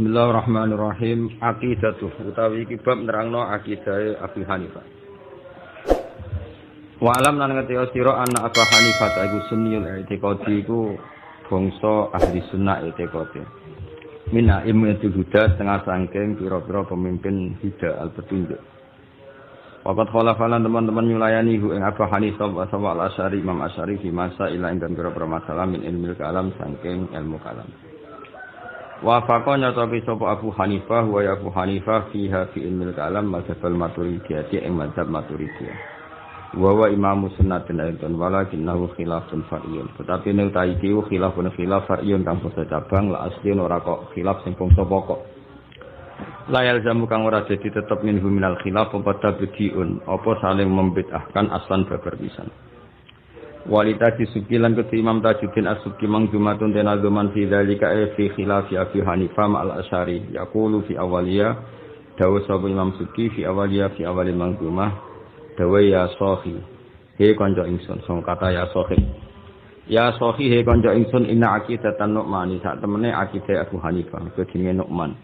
Bismillahirrahmanirrahim. Aqidatuh utawi iki bab nerangno akidah Abu Hanifah. Wa alam lan ngerti sira ana Abu Hanifah iku sunniyul i'tiqadi iku bangsa ahli sunnah i'tiqadi. Mina itu huda setengah sangking pira-pira pemimpin hida al petunjuk. Wakat khalafalan teman-teman nyulayani hu ing Abu Hanifah wa sawa al-Asy'ari Imam Asy'ari fi masa ila ing pira-pira masalah min ilmu kalam sangking ilmu kalam. Wa faqa nyatoki sapa Abu Hanifah wa Abu Hanifah fiha fi ilmil kalam mazhabal maturidiyah ing mazhab maturidiyah. Wa wa imamu sunnatin ayatun walakinnahu khilafun far'iyun. Tetapi nek ta iki khilafun khilaf far'iyun kang basa cabang la asli ora kok khilaf sing bangsa pokok. Layal jamu kang ora dadi tetep minhu minal khilaf apa tabdiun apa saling membid'ahkan aslan babar. Walita disuki lan kutu Imam Tajuddin As-Subki dan azuman fi dzalika e fi khilafi Abi Hanifah al Asy'ari. Yaqulu fi awaliya dawu sapa Imam Subki fi awaliya fi awali mangzumah dawu ya sohi he kanca ingsun sing kata ya sohi ya sohi he kanca ingsun inna aqidatan nu'mani sak temene akidah Abu Hanifah kedine Nu'man.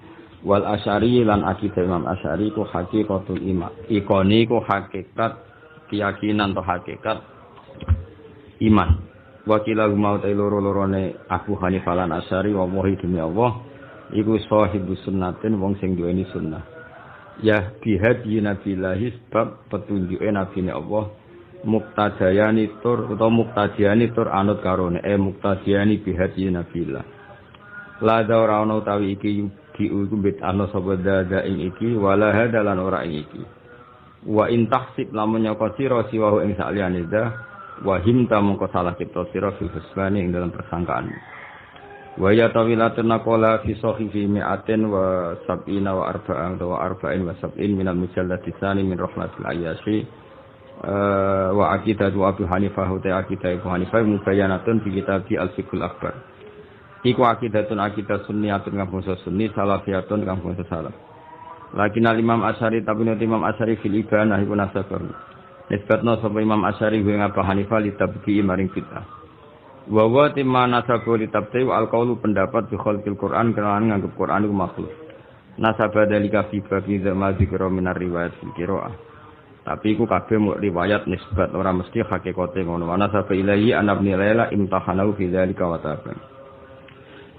Wal Asy'ari lan akidah Imam Asy'ari ku hakikatul iman ikoni ku hakikat keyakinan atau hakikat iman. Wakila mau ta loro-lorone Abu Hanifah lan Asy'ari wa demi Allah iku sahibu sunnatin wong sing duweni sunnah. Ya bihadi nabilahi sebab petunjuke nabi Allah muktadayani tur utawa muktadiyani tur anut karone eh muktadiyani bihadi nabilah. La ora ana utawi iki diumbit ana sapa dada ing iki wala hadalan ora ing iki. Wa in tahsib lamun nyaka sira siwahu ing sakliyane dah wahim ta mongko salah cipta sira fil husbani ing dalam persangkaan. Wa ya tawilatun naqala fi sahihi mi'atin wa sab'ina wa arba'in wa arba'in wa sab'in min al mujallati tsani min rahmatil ayyashi. Uh, wa aqidatu Abu Hanifah wa aqidah Abu Hanifah mubayyanatun fi kitab al-fiqhul akbar. Iku aqidatun aqidah sunniyatun kang bangsa sunni salafiyatun kang bangsa salaf. Lakin al-Imam Asyari tapi Imam Asyari fil ibanah iku nasabur Nisbatno sapa Imam Asy'ari ing Abu Hanifah li tabdi maring kita. Wa wa timma nasabu li tabdi al qaulu pendapat bi khalqil Quran kenalan nganggep Quran iku makhluk. Nasaba dalika fi babi zama zikra minar riwayat qiraah. Tapi iku kabeh mu riwayat nisbat ora mesti hakikate ngono. Wa nasaba ilahi anabni laila imtahanau fi dzalika wa taban.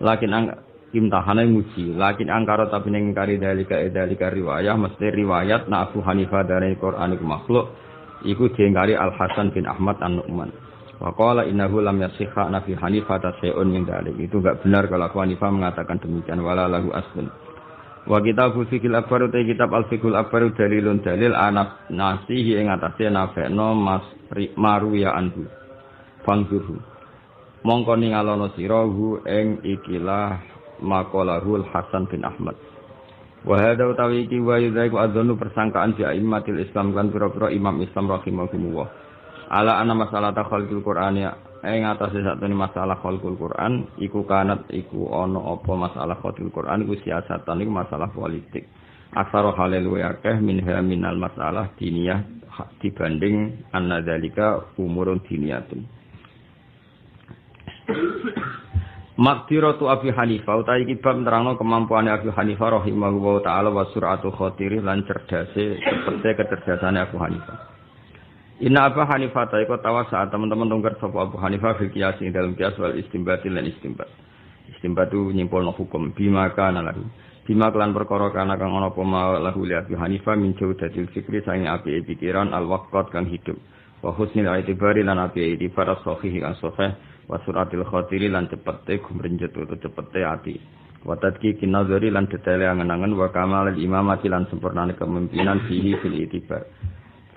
Lakin ang imtahana nguji. Lakin angkara tapi ning kari dalika dalika riwayat mesti riwayat na Abu Hanifah dari Quran iku makhluk iku diingkari Al Hasan bin Ahmad An Nu'man. Wa qala innahu lam yasihha nafi Hanifah tasayun min dalik. Itu enggak benar kalau Abu Hanifah mengatakan demikian wala lahu aslun. Wa kitab fikil akbar utai kitab al fikul akbar dalilun dalil anak nasihi ing atase nafekno mas maruya anhu. Fangzuhu. Mongko ningalono sirahu ing ikilah makolahul Hasan bin Ahmad. Wa hadza utawi iki wa yudaiku adzanu persangkaan fi aimatil Islam kan pira-pira imam Islam rahimahumullah. Ala ana masalah takhalqul Qur'an ya ing atase satune masalah khalqul Qur'an iku kanat iku ana apa masalah khalqul Qur'an iku siasatan iku masalah politik. Aksara halil wa akeh minha minal masalah diniyah dibanding anna dzalika umurun diniyatun. Makdiratu Abi Hanifah utawi iki bab nerangno kemampuane Abi Hanifah rahimahullah taala wa suratul khatiri lan cerdase seperti kecerdasane Abu Hanifah. Inna Abu Hanifah ta iku saat teman-teman tunggar sapa Abu Hanifah fil qiyas dalam qiyas wal istimbat lan istimbat. Istimbat itu nyimpulno hukum bima kana lalu. Bima kelan perkara kana kang ana apa lahu li Abi Hanifah min jaudatil fikri sange api pikiran al waqt kang hidup. Wa husnil aitibari lan api itibar sahih kang sahih wa suratil khatiri lan cepete gumrenjet utawa cepete ati. Wa tadki kinazari lan detail angen-angen wa kamal imamati lan sempurnane kepemimpinan fihi fil itibar.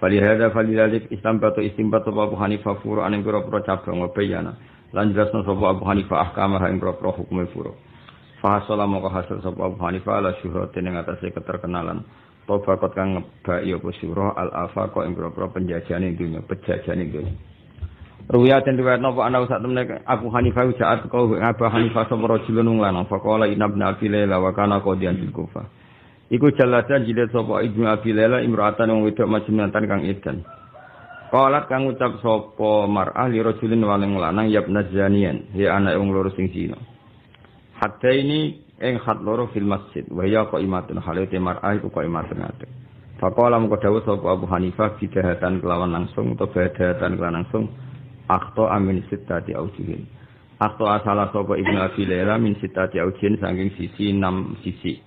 Falihada falidalik Islam batu istimbat sapa Abu Hanifah furu aning pira-pira cabang bayana lan jelasna sapa Abu Hanifah ahkam ing pira-pira hukume furu. Hasil sapa Abu Hanifah ala syuhratin ing atase keterkenalan. Tobakot kang apa syurah al-afaqa ing pira-pira penjajahan ing dunya dunya Ruya den riwayat napa ana sak temne Abu Hanifah jaat kau Abu Hanifah sapa rajulun wong lanang faqala inna ibn Abi Laila wa kana qadiyan bil. Iku jaladan jilid sapa Ibnu Abi Laila imra'atan wong wedok majnunatan kang edan. Qalat kang ucap sapa mar'ah li rajulin wong lanang zanian, he anak wong loro sing. Hatta ini ing khat loro fil masjid wa ya qaimatun halate mar'ah iku qaimatun ngate Faqala mengko dawuh sapa Abu Hanifah bidahatan kelawan langsung atau badahatan kelawan langsung akhto amin sittati aujuhin akhto asala sapa Ibnu Abi Laila min sittati aujuhin saking sisi 6 sisi.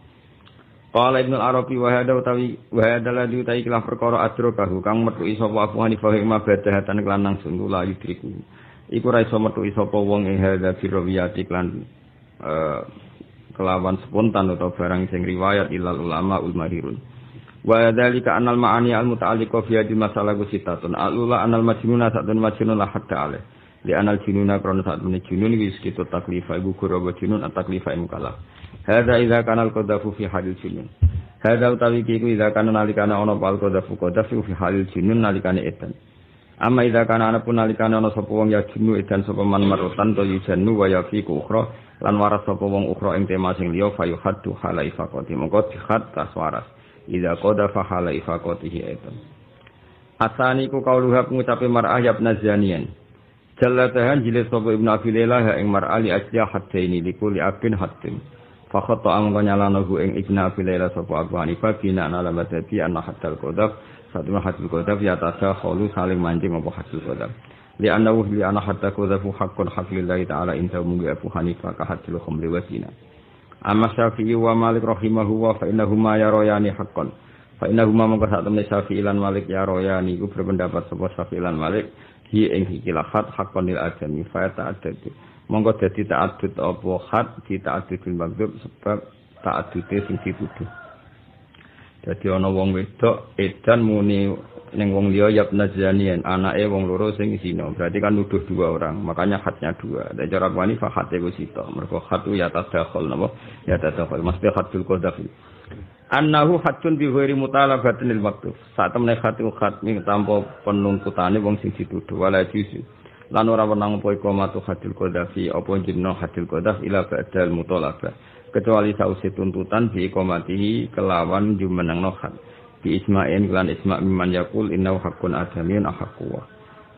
Qala Ibnu Arabi wa utawi wa hada ladhi kelah perkara adrokahu kang metu sapa Abu Hanifah ing badahatan kelan langsung la yudriku iku ra iso metu sapa wong ing hada klan uh, kelawan spontan atau barang sing riwayat ilal ulama ul mahirun wa dzalika anal ma'ani al muta'alliqa fi hadhihi masalah gusitatun alula anal majnuna satun majnun la hatta ale. Li anal jununa krono menit junun wis kita taklifa ibu guru junun at taklifa mukallaf hadza idza kana al qadafu fi hadil junun hadza utawi kiku idza kana nalikana ono pal qadafu qadafu fi hadil junun nalikane etan Amma idza kana ana pun nalikane ana sapa ya jinu edan sapa man marutan to yujanu wa yafiku ukhra. Lan waras sapa wong ukhra ing tema sing liya fayu haddu halai faqati. Mongko dihat tas waras idza qada fa halai faqatihi aidan. Asani ku kauluha ngucape mar'ah ya zanian jallatahan jilid sapa ibnu abi laila ing mar'ah li asya hadaini likuli abin hadim fa khata am nyalanahu ing ibnu abi laila sapa abu hanifah bina alamat bi anna haddal qadaf satu hadil kodaf ya tasa kholu saling mancing apa hadil kodaf li anna li anna hatta kodafu haqqun haqqlillahi ta'ala inta mungi Abu Hanifah ka hadil khamri amma Syafi'i wa Malik rahimahu wa fa innahuma yaroyani haqqan. Fa innahuma mongko sak temne Syafi'i lan Malik yaroyani ku berpendapat sapa Syafi'i lan Malik? Hi ing khilafat haqqan lil adami fa ta'addud mongko dadi ta'addud apa? Had di ta'addudil maghdub sebab ta'addude sing dituduh. Dadi ana wong wedok edan muni ning wong liya ya nazanian anake wong loro sing zina. Berarti kan nuduh dua orang. Makanya hatnya dua. Dan cara wani fa hate ku sito. Mergo hatu ya tadakhul napa? Ya tadakhul. Mesti hatul qadaf. Annahu hatun bi ghairi mutalabatin maktub. Saat temne hatu khatmi tanpa penuntutane wong sing dituduh wala juzu. Lan ora wenang apa iku matu hatul qadafi apa jeneng hatul qadaf ila ba'dal mutalabah kecuali sausi tuntutan bi ikomatihi kelawan jumenang nohat bi isma'in kelan isma' miman yakul innau hakun adamiyun ahakku wa.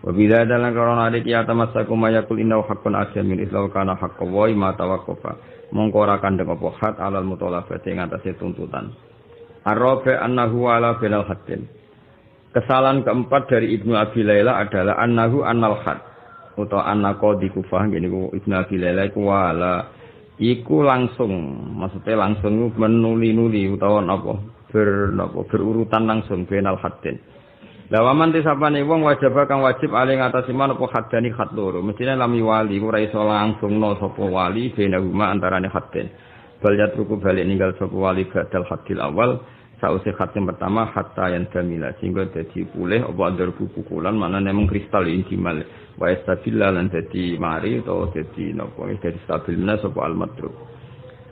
Wa bila dalam korona adik ya tamasaku mayakul innau hakun adamiyun islau kana hakku wa ima tawakofa mengkorakan dengan hat alal mutolafati yang atasnya tuntutan. Arabe annahu ala binal haddin Kesalahan keempat dari Ibnu Abi Laila adalah annahu annal had atau annako di kufah gini Ibnu Abi Laila iku wala. Iku langsung maksudnya langsung menuli-nuli utawa napa ber napa berurutan langsung benal haddin. La waman tisapane wong wajib kang wajib ali ngatasi man apa haddani khat loro. Mestine lami wali ora iso langsung no sapa wali bena huma antarane haddin. Bal yatruku balik ninggal sapa wali badal haddil awal sausi khatim pertama hatta yang jamila sehingga jadi pulih apa andar pukulan mana nemang kristal intimal wa istabila lan dadi mari atau dadi napa dadi stabil menas apa al madrub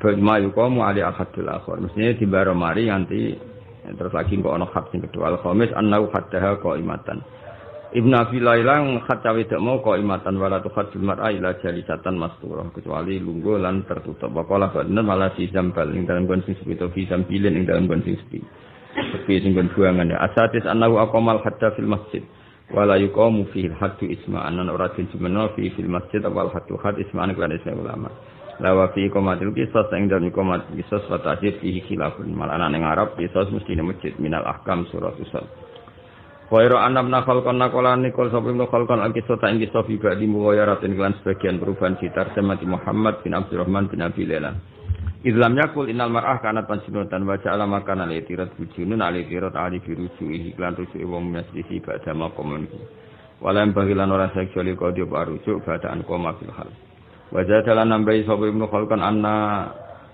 Bima yukamu ali ahadul akhir. Mestinya di baro mari nanti terus lagi kok ana khat sing kedua al khamis annau haddaha qaimatan. Ibnu Abi Laila khat cawe dak mau qaimatan wala tu khat mar'a ila jalisatan masturah kecuali lungguh lan tertutup. Waqala bener malah si jambal ing dalam kon sing sepi to fi sambilin ing dalam kon sing sepi. Sepi sing kon buangan ya. Asatis annau aqamal hadda fil masjid wala yuqamu fihi haddu isma'an an ora den jumeno fi fil masjid awal haddu had isma'an kelan isma ulama lawa fi komatil kisah ing dalem komat kisah wa ta'jid fihi khilafun. Malana ning Arab kisah mesti ning masjid. Minal ahkam surat usal Khairu anam nakal kon nakolan nikol sapa ibnu khalqan al kisah ta ing kisah fi ba'di mughayaratin kelan sebagian perubahan sitar semati Muhammad bin Abdurrahman bin Abi Laila. Islam yakul innal mar'ah kanat pansinutan wa ja'ala makana li tirat bujunun ali tirat ali biruju iklan rujuk wong masjidi ba'da maqamun. Wala bagilan ora seksuali kodi rujuk ba'daan koma fil hal wa jadalan nambahi sapa ibnu khalqan anna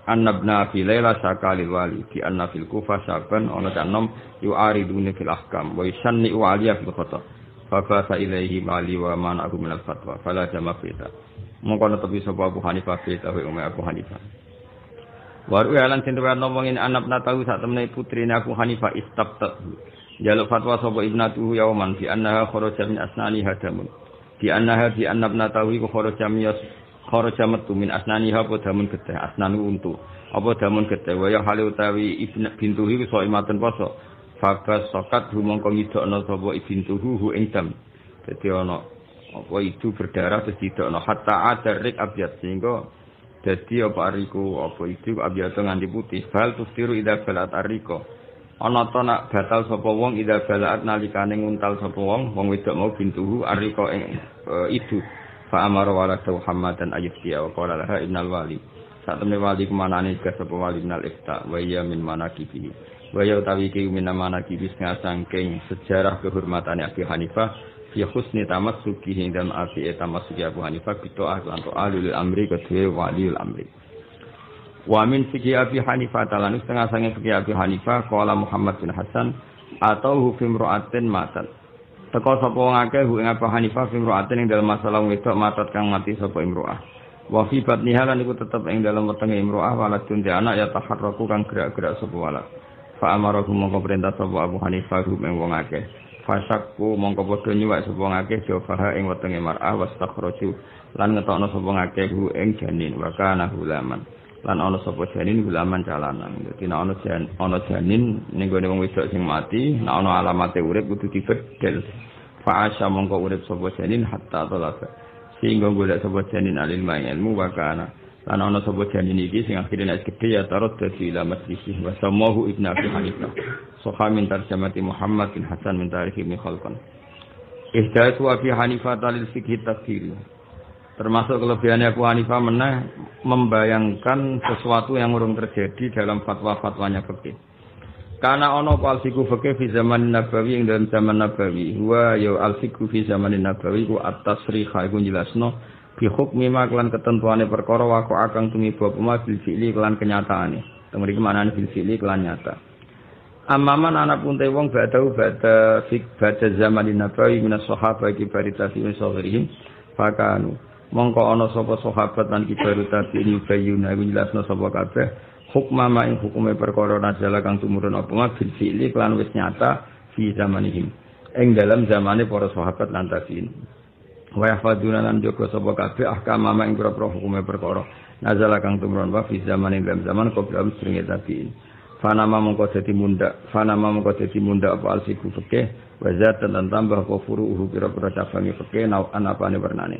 anna ibna fi laila wali fi anna fil kufa saban ana tanom yu'ariduni fil ahkam wa yusanni wa aliya fil khata fa fa ilaihi mali wa man aku min al fatwa fala jama fita mongko netepi sapa Abu Hanifah fita wa Abu Hanifah Waru alan sing riwayat ngomongin anak tahu saat temne putri aku Hanifah istabta. Jaluk fatwa sapa ibnatuhu yauman fi annaha kharaja min asnani hadamun. Di annaha di annabna tahu iku kharaja miyas kharaja metu min asnani ha damun getih asnan untu. Apa damun getih wa ya hale utawi ibn bintuhi iku imaten poso. Fakas sokat humongko ngidokno sapa ibintuhu hu ing dam. Ana apa itu berdarah terus didokno hatta adarik abyad sehingga Dadi apa ariku apa itu abiyata nganti putih. Bal tustiru ida balat ariko. Ana ta nak batal sapa wong ida balat nalikane nguntal sapa wong wong wedok mau bintuhu ariko ing uh, itu. Fa amara wala Muhammadan ayyusiya wa qala laha innal wali. Saat temen wali kemanane ke sapa wali minal ifta wa iya min manakibi. Wa ya utawi ki min manakibi sangking sejarah kehormatane Abi Hanifah fi husni tamassuki ing dalam arti tamassuki Abu Hanifah bitoah lan alul amri kedue waliul amri wa min fikih Abi Hanifah talan setengah sange fikih Abi Hanifah qala Muhammad bin Hasan atau hukum ru'atin matan teko sapa wong akeh hu ing Abu Hanifah fi ru'atin ing dalam masalah wedok matat kang mati sapa imro'ah. Wa fi batniha lan iku tetep ing dalam wetenge imro'ah waladun di anak ya taharraku kang gerak-gerak sapa walad. Fa amara mongko perintah sapa Abu Hanifah hu ing wong akeh. Fasakku mongko padha nyuwak sapa ngakeh jawabaha ing wetenge mar'ah wastakhraju lan ngetokno sapa ngakeh hu ing janin wa kana hulaman lan ana sapa janin hulaman calanan dadi nek ana jan ana janin ning gone wong wedok sing mati nek ana alamate urip kudu dibedel fa asya mongko urip sapa janin hatta talaka. Sehingga golek sapa janin alil ilmu wa kana. Lan ana sapa janin iki sing akhire nek gedhe ya tarot dadi ila masjid wa samahu ibnu abi hanifah soha min tarjamati muhammad bin hasan min tarikh ibn khalqan. Ihdatu abi hanifah talil fikhi tafsir termasuk kelebihannya Abu Hanifah meneh membayangkan sesuatu yang urung terjadi dalam fatwa-fatwanya fikih karena ono al fiku fikih fi zaman nabawi ing dalam zaman nabawi wa ya al fiku fi zaman nabawi ku atas riha iku jelasno bi hukmi ma kelan ketentuane perkara wako akang tumiba pema bil fi'li kelan kenyataane. Teng mriki manane bil fi'li kelan nyata. Amaman anak pun wong badau bada fik bada zaman nabawi minas sahabat kibari tabi'in sahirihim fakanu mongko ana sapa sahabat lan kibaru tabi'in bayuna iku jelasno sapa kabeh. Hukma ma hukume perkara najala kang tumurun apa? Ma fi'li kelan wis nyata fi zamanihim. Ing dalam zamane para sahabat lan tabi'in wa yahfaduna lan jaga sapa kabeh ahkam mama ing pira-pira hukume perkara nazala kang tumron wa fi zaman dalam zaman qabla musringe tabiin fanama mongko dadi munda fanama mongko dadi munda apa alsiku fikih wa zatan lan tambah apa furuhu pira-pira cabange fikih nau anapane warnane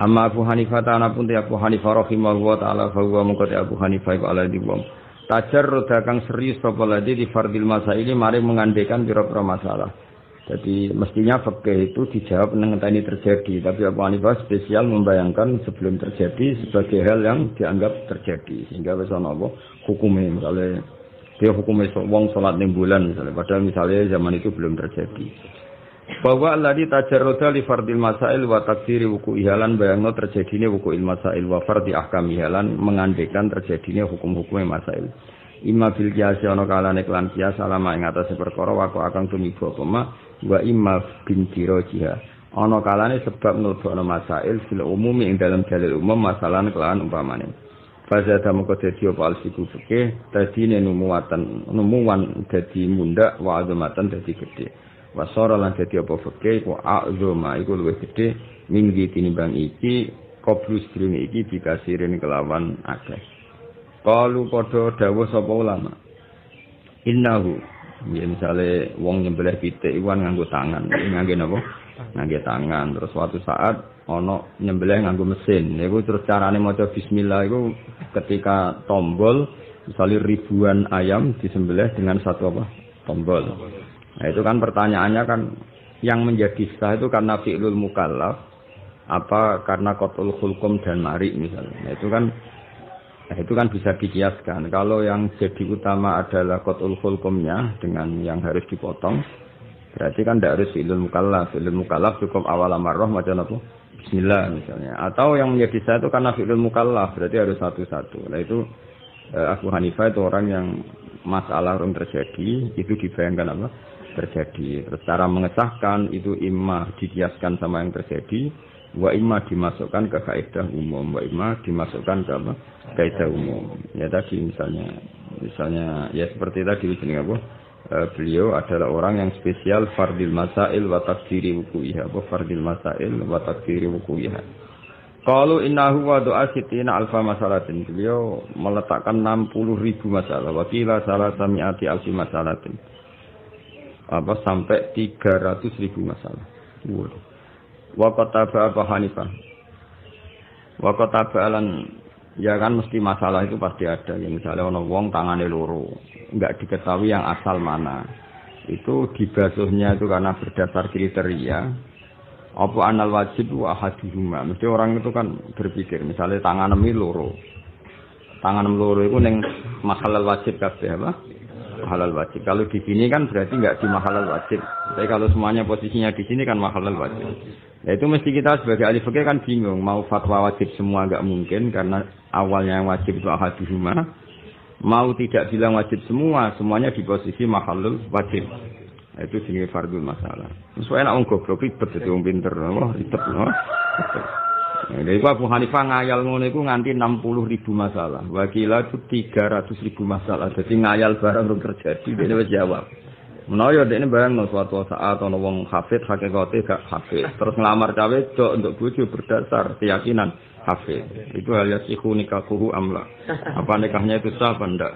Amma Abu Hanifah ta'ala pun Abu Hanifah rahimahullah ta'ala bahwa mengkoti Abu Hanifah iku ala diwom. Tajar roda kang serius sapa di fardil masaili mari mengandekan pira-pira masalah. Jadi mestinya fakih itu dijawab ini terjadi, tapi Abu Hanifah spesial membayangkan sebelum terjadi sebagai hal yang dianggap terjadi. Sehingga bisa nopo hukumnya misalnya dia hukumnya wong sholat enam bulan misalnya. Padahal misalnya zaman itu belum terjadi bahwa alladhi tajarroda li fardil masail wa takdiri wuku ihalan bayangno terjadinya wuku il masail wa fardi ahkam ihalan mengandekan terjadinya hukum-hukumnya masail. Imma bil kiasi ana kalane kelan kias alama ing atase perkara wako akan tumiba apa wa imma bin jiha ana kalane sebab nulbokno masail fil umumi ing dalam dalil umum masalah kelawan umpamane. Fazada mengko dadi apa alsiku fikih dadi numuwatan numuwan dadi mundak wa azamatan dadi gede wasara lan dadi apa fikih ku azama iku luwih gede minggi tinimbang iki koblus sedurunge iki dikasirin kelawan akeh Kalu padha dawuh sapa ulama innahu Ya misalnya wong nyembelih pitik iwan nganggo tangan, nganggo napa? Nganggo tangan. Terus suatu saat ono nyembelih nganggo mesin. Iku terus carane maca bismillah iku ketika tombol misalnya ribuan ayam disembelih dengan satu apa? Tombol. Nah itu kan pertanyaannya kan yang menjadi sah itu karena fi'lul mukallaf apa karena kotul hulkum dan mari misalnya. Nah itu kan Nah, itu kan bisa dikiaskan. Kalau yang jadi utama adalah kotul hulkumnya dengan yang harus dipotong, berarti kan tidak harus ilmu mukallaf. Ilmu mukallaf cukup awal amarroh macam apa? Bismillah misalnya. Atau yang menjadi satu karena fi'lul mukallaf, berarti harus satu-satu. Nah itu eh, Abu Hanifah itu orang yang masalah yang terjadi, itu dibayangkan apa? Terjadi. Terus cara mengesahkan itu imah dikiaskan sama yang terjadi, wa imma dimasukkan ke kaidah umum wa imma dimasukkan ke apa? Kaidah umum. Ya tadi misalnya misalnya ya seperti tadi jeneng apa? E, beliau adalah orang yang spesial fardil masail wa takdiri wuku'iha apa? Fardil masail wa takdiri wuku'iha. Kalau innahu wa doa sitina alfa masalatin. Beliau meletakkan 60 ribu masalah. Wakila salah samiati alfi masalatin apa sampai 300 ribu masalah Waduh wa kataba Abu Hanifah wa kataba lan Ya kan mesti masalah itu pasti ada. Ya misalnya ono wong tangane loro, nggak diketahui yang asal mana. Itu dibasuhnya itu karena berdasar kriteria. Apa anal wajib wa ahaduhuma. Mesti orang itu kan berpikir, misalnya tangan loro. Tangan loro itu neng mahalal wajib kabeh apa? Halal wajib. Kalau di sini kan berarti nggak di mahalal wajib. Tapi kalau semuanya posisinya di sini kan mahalal wajib. Ya itu mesti kita sebagai ahli fikih kan bingung mau fatwa wajib semua nggak mungkin karena awalnya yang wajib itu ahaduhuma. Mau tidak bilang wajib semua, semuanya di posisi mahalul wajib. Nah, itu sini fardul masalah. Sesuai wong goblok ribet itu pinter, wah ribet loh. Nah, dari Abu Hanifah ngayal ngono iku nganti 60 ribu masalah. Wakila itu 300 ribu masalah. Jadi ngayal barang belum terjadi, dia wis jawab. Menawa ini bayang no suatu saat ana wong hafid hakikate gak hafid. Terus ngelamar cawe cok untuk bojo berdasar keyakinan hafid. Itu alias iku nikahuhu amla. Apa nikahnya itu sah apa ndak?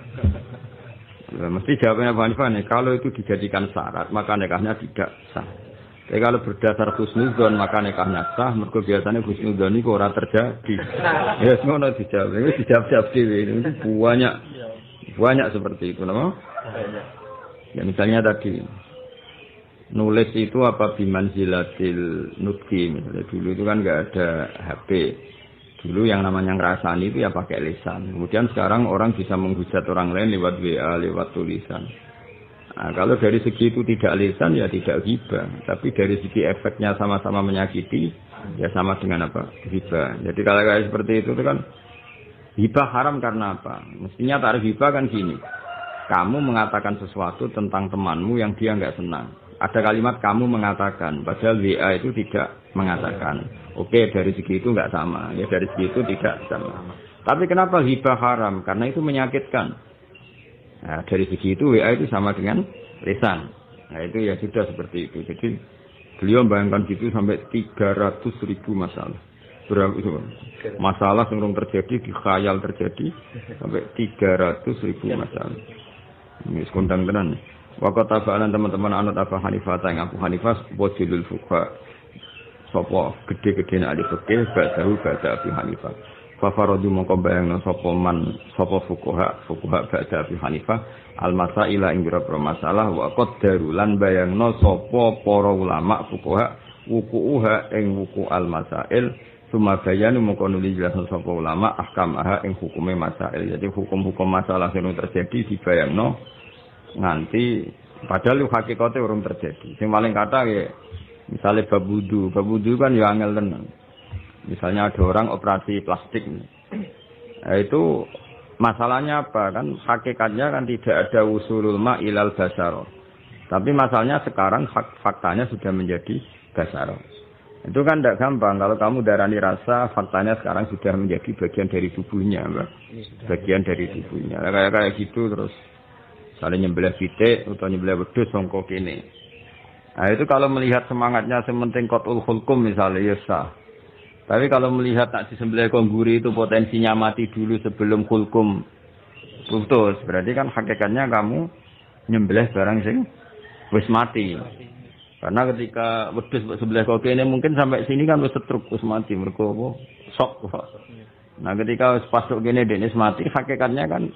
Mesti jawabnya Abu Hanifah nih, kalau itu dijadikan syarat, maka nikahnya tidak sah. Tapi kalau berdasar husnuzon, maka nikahnya sah, mereka biasanya husnuzon itu orang terjadi. Ya, semua dijawab. Ini dijawab-jawab ini banyak. Banyak seperti itu, nama? Ya misalnya tadi nulis itu apa biman zilatil nutki misalnya dulu itu kan nggak ada HP dulu yang namanya ngerasani itu ya pakai lisan kemudian sekarang orang bisa menghujat orang lain lewat WA lewat tulisan nah, kalau dari segi itu tidak lisan ya tidak hibah tapi dari segi efeknya sama-sama menyakiti ya sama dengan apa hibah jadi kalau kayak seperti itu, itu kan hibah haram karena apa mestinya tarif hibah kan gini kamu mengatakan sesuatu tentang temanmu yang dia nggak senang. Ada kalimat kamu mengatakan, padahal WA itu tidak mengatakan. Oke, dari segi itu nggak sama. Ya dari segi itu tidak sama. Tapi kenapa hibah haram? Karena itu menyakitkan. Nah, dari segi itu WA itu sama dengan lisan. Nah itu ya sudah seperti itu. Jadi beliau bayangkan gitu sampai 300 ribu masalah. Berapa itu? Masalah yang terjadi, di khayal terjadi sampai 300 ribu masalah. Wis kondang tenan. Waktu tabalan teman-teman anut Abu Hanifah tang Abu Hanifah wajilul fuqa. Sopo gede-gede nak fikih ba'dahu ba'da Abu Hanifah. Fafaradu mongko bayangno sapa man sapa fuqaha fuqaha ba'da Abu Hanifah al masaila ing pira masalah wa qaddaru lan bayangno sapa para ulama fuqaha wuku'uha ing wuku al masail Suma bayanu mongko nuli jelas sapa ulama ahkam aha ing hukume masail. Jadi hukum-hukum masalah sing terjadi dibayangno nganti padahal lu hakikate urung terjadi. Sing paling kata ya misalnya bab wudu, bab wudu kan ya angel tenan. Misalnya ada orang operasi plastik. Nah, itu masalahnya apa kan hakikatnya kan tidak ada usulul ma ilal basaro. Tapi masalahnya sekarang hak faktanya sudah menjadi basaro. Itu kan tidak gampang. Kalau kamu darani rasa, faktanya sekarang sudah menjadi bagian dari tubuhnya, Mbak. Bagian dari tubuhnya. Kayak kayak gitu terus Saling nyembelih pitik atau nyembelih wedhus songko kene. Nah itu kalau melihat semangatnya sementing kotul hulkum misalnya ya sah. Tapi kalau melihat tak disembelih kongguri itu potensinya mati dulu sebelum hulkum putus. Berarti kan hakikatnya kamu nyembelih barang sing wis mati. Karena ketika wedhus sebelah kok ini mungkin sampai sini kan wis setruk wis mati mergo apa? Sok. Nah ketika wis pasuk kene dene mati hakikatnya kan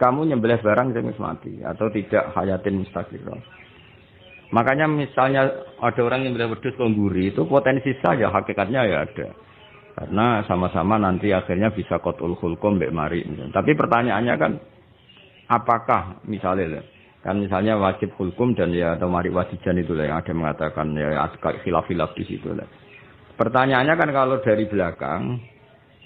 kamu nyembelih barang yang mati atau tidak hayatin mustaqirah. Makanya misalnya ada orang yang nyembelih wedhus kongguri itu potensi saja hakikatnya ya ada. Karena sama-sama nanti akhirnya bisa kotul hulkum mbek mari. Tapi pertanyaannya kan apakah misalnya kan misalnya wajib hulkum dan ya atau mari wajiban itu lah yang ada mengatakan ya khilaf-khilaf di situ lah. Pertanyaannya kan kalau dari belakang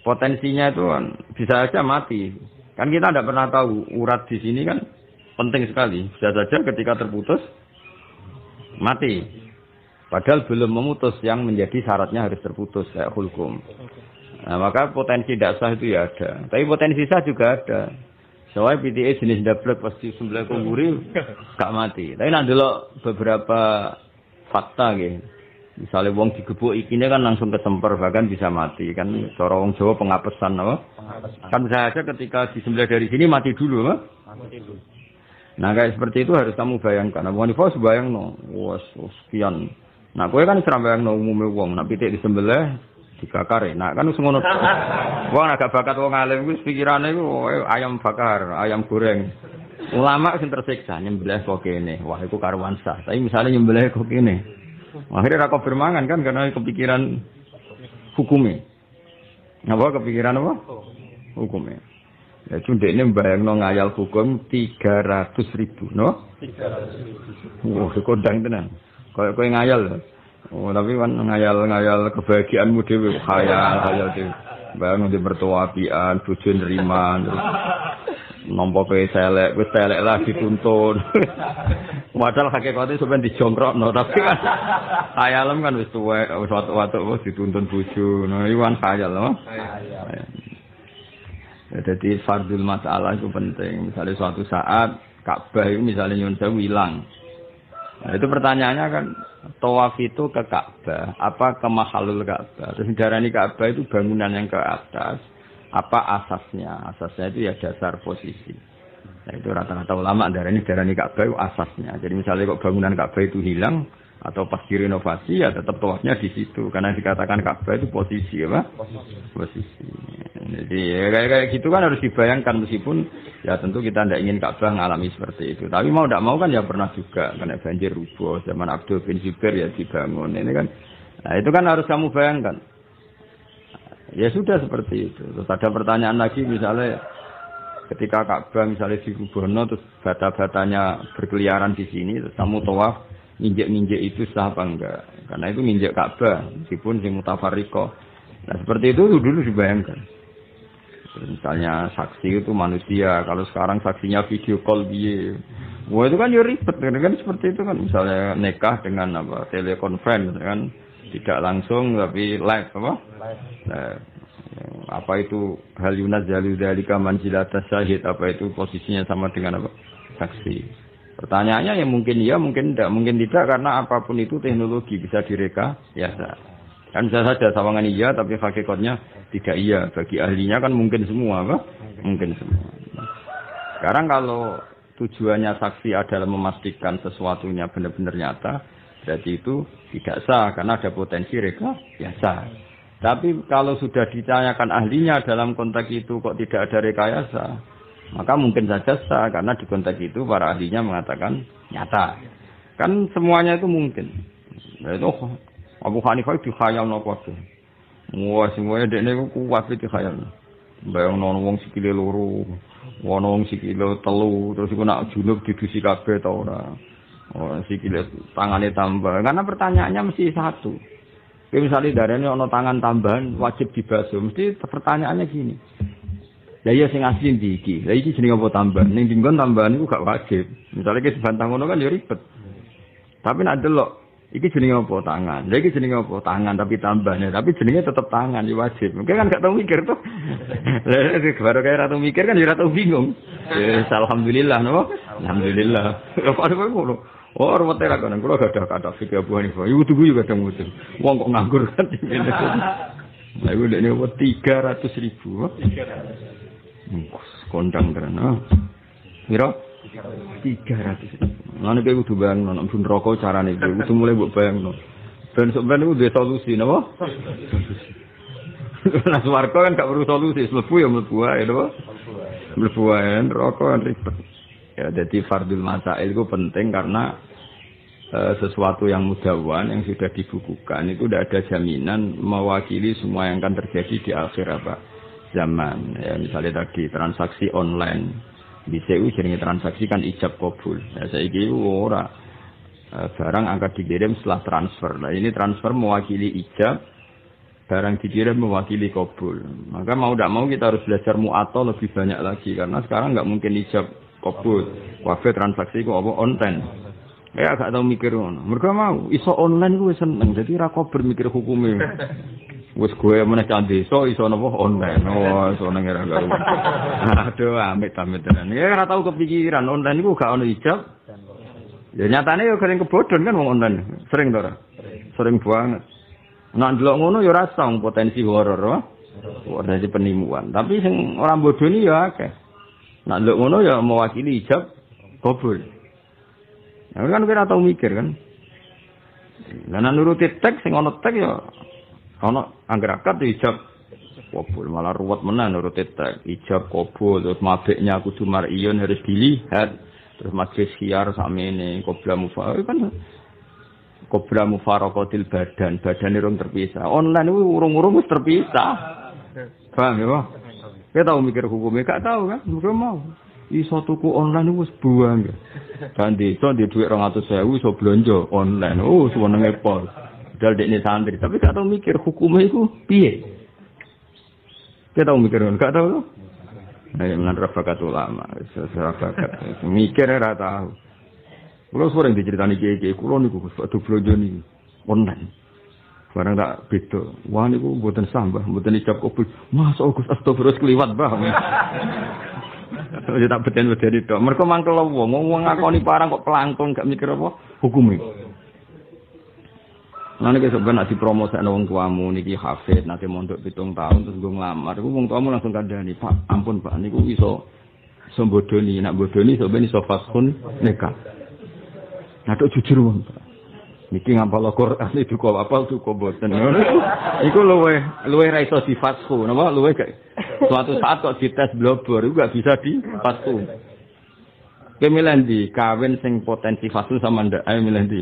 potensinya itu kan bisa saja mati Kan kita tidak pernah tahu urat di sini kan penting sekali. Bisa saja ketika terputus mati. Padahal belum memutus yang menjadi syaratnya harus terputus kayak hukum. Nah, maka potensi tidak sah itu ya ada. Tapi potensi sah juga ada. Soalnya PTA jenis double pasti sebelah kunguri gak mati. Tapi nanti lo beberapa fakta gitu. Misalnya wong digebuk ikinya kan langsung kesemper bahkan bisa mati kan cara wong Jawa pengapesan apa? Kan bisa aja ketika disembelih dari sini mati dulu? Mati dulu. Nah kayak seperti itu harus kamu bayangkan. Abu Hanifah bayang no, was sekian. Nah kowe kan seram bayang no umumnya wong, nak pitik disembelih dibakar enak kan wis ngono. Wong agak bakat wong alim wis pikirane iku ayam bakar, ayam goreng. Ulama sing tersiksa nyembelih kok kene. Wah iku karuan sah. Tapi misalnya nyembelih kok kene. Akhirnya ra bermangan kan karena kepikiran hukumnya. Apa kepikiran apa? Hukumnya. Ya cundek ini bayang ngayal hukum tiga ratus ribu, no? Tiga ratus ribu. Wah, kondang tenan. Kayak kau ngayal. Oh, tapi kan ngayal-ngayal kebahagiaanmu dewi, khayal, khayal dewi. Bayang di mertua apian, bojo nerima, nompo kowe selek, wis selek lah dituntun. Padahal hakikatnya sampeyan dijongkrok no, tapi kan khayalem kan wis tuwek, wis watu-watu wis dituntun bojo. Nah, iki kan khayal, no? Khayal. Ya, jadi fardul masalah itu penting. Misalnya suatu saat Ka'bah itu misalnya nyun sewu hilang. Nah, itu pertanyaannya kan tawaf itu ke Ka'bah, apa ke mahalul Ka'bah. Terus negara ini Ka'bah itu bangunan yang ke atas, apa asasnya? Asasnya itu ya dasar posisi. Nah, itu rata-rata ulama darah ini Ka'bah itu asasnya. Jadi misalnya kok bangunan Ka'bah itu hilang, atau pas direnovasi ya tetap tawafnya di situ karena dikatakan Ka'bah itu posisi apa? Posisi. posisi. Jadi ya, kayak kayak gitu kan harus dibayangkan meskipun ya tentu kita tidak ingin Ka'bah mengalami seperti itu. Tapi mau tidak mau kan ya pernah juga karena banjir rubuh zaman Abdul bin Zubair ya dibangun ini kan. Nah itu kan harus kamu bayangkan. Ya sudah seperti itu. Terus ada pertanyaan lagi misalnya ketika Ka'bah misalnya di Rubono terus bata-batanya berkeliaran di sini terus kamu tawaf nginjek-nginjek itu sah apa enggak. Karena itu nginjek Ka'bah, meskipun si mutafariko. Nah seperti itu dulu dibayangkan. Misalnya saksi itu manusia, kalau sekarang saksinya video call dia. Wah itu kan ya ribet, kan seperti itu kan. Misalnya nikah dengan apa telekonferensi kan tidak langsung tapi live apa? Live. apa itu hal yunaz jalil dalika manzilata syahid apa itu posisinya sama dengan apa? Saksi. Pertanyaannya ya mungkin iya, mungkin tidak, mungkin tidak karena apa pun itu teknologi bisa direka biasa. Kan bisa saja sawangan iya, tapi hakikatnya tidak iya. Bagi ahlinya kan mungkin semua, apa? Mungkin semua. Sekarang kalau tujuannya saksi adalah memastikan sesuatunya benar-benar nyata, berarti itu tidak sah karena ada potensi reka biasa. Tapi kalau sudah ditanyakan ahlinya dalam konteks itu kok tidak ada rekayasa, maka mungkin saja sah karena di konteks itu para ahlinya mengatakan nyata. Kan semuanya itu mungkin. Nah, itu Abu Hanifah itu khayal nopo Wah semuanya dia ini kuat itu khayal. Bayang non wong sikile loro, wong wong sikile telu, terus iku nak junub didusi kabeh ta ora. Oh, sikile tangane tambah. Karena pertanyaannya mesti satu. Kayak misalnya darahnya ono tangan tambahan wajib dibasuh, mesti pertanyaannya gini. Lah iya sing asli ndi iki? Lah iki jenenge apa tambah? Ning dinggon tambahan iku gak wajib. Misalnya kita bantah ngono kan ya ribet. Tapi nek delok iki jenenge apa tangan? Lah iki jenenge apa tangan tapi tambahnya, tapi jenenge tetep tangan ya wajib. Mungkin kan gak tau mikir tuh. Lah baru kayak ratu mikir kan ya ratu bingung. Ya alhamdulillah no. Alhamdulillah. Apa ngono? Oh, rumah tera kan, kalau gak ada kata fikir Abu Hanifah, ibu tuh juga ada mutu. Uang kok nganggur kan? Nah, ibu udah nyoba tiga ratus ribu. Tiga ratus. Kondang tenan. Ah. Piro? 300. Lan iki kudu bayang nang bun rokok carane iki kudu mulai mbok bayang. Ben sok ben kudu solusi napa? Nah swarga kan gak perlu solusi, mlebu ya mlebu ae napa? Mlebu ae rokok kan ribet. Ya jadi fardul masail itu penting karena e, sesuatu yang mudawan yang sudah dibukukan itu tidak ada jaminan mewakili semua yang akan terjadi di akhir apa zaman. Ya misalnya tadi transaksi online. Di CU jenenge transaksi kan ijab kabul. Ya saya kira ora. E, barang akan dikirim setelah transfer. Nah ini transfer mewakili ijab barang dikirim mewakili kabul. Maka mau tidak mau kita harus belajar muato lebih banyak lagi. Karena sekarang nggak mungkin ijab kabul. Wafe transaksi kok apa? Online. Ya gak tau mikir. Mereka mau. Iso online gue seneng. Jadi ra bermikir hukumnya. Wis gue meneh cah desa iso napa online. Oh, iso nang era karo. Aduh, amit-amit tenan. Ya ora tau kepikiran online iku gak ono ijab. Ya nyatane ya kering kebodhon kan wong online. Sering to? Sering banget. Nek ndelok ngono ya ora song potensi horor, wah. Potensi penimuan. Tapi sing ora bodoni ya akeh. Nek ndelok ngono ya mewakili ijab kabul. Ya kan kira tau mikir kan. Lah nuruti teks sing ono teks ya Ana angger akad ijab. Kabul malah ruwet menan nurut tek ijab kabul terus mabeknya kudu mariyun harus dilihat. Terus majlis khiar sakmene qabla mufa kan qabla mufaraqatil badan. Badan urung terpisah. Online itu urung-urung wis terpisah. Paham ya Pak? Kita tahu mikir hukumnya gak tahu kan? Belum mau. Iso tuku online wis buang. Ya kan desa di duit 200.000 iso belanja online. Oh senenge pol dal dekne santri tapi gak tahu mikir hukumnya itu piye kita tahu mikir gak tahu loh Nah, yang bakat ulama, bakat, mikir ora tahu. Kulo sering diceritani kiai-kiai kulo niku Gus Pak Dublojo niku online. Barang tak beda. Wah niku mboten sah, Mbah, mboten ijab kabul. Mas Gus astagfirullah keliwat, Mbah. Ya tak beten-beten itu. Mereka mangkel wong, wong ngakoni parang kok pelangkung gak mikir apa hukumnya. Nanti kita sebenarnya nanti promosi wong tuamu niki hafid nanti mondok pitung tahun terus gue ngelamar, gue wong tuamu langsung kandani pak, ampun pak, niku iso sombodoni, nak bodoni sebenarnya iso nikah. Nah, tok jujur wong. Niki ngapal Quran itu kok apal tuh kok boten. Iku luwe luwe ra iso difasku, napa luwe gak suatu saat kok dites blobor iku gak bisa difasku. Kemilan di kawin sing potensi fasu sama ndak ayo milih di.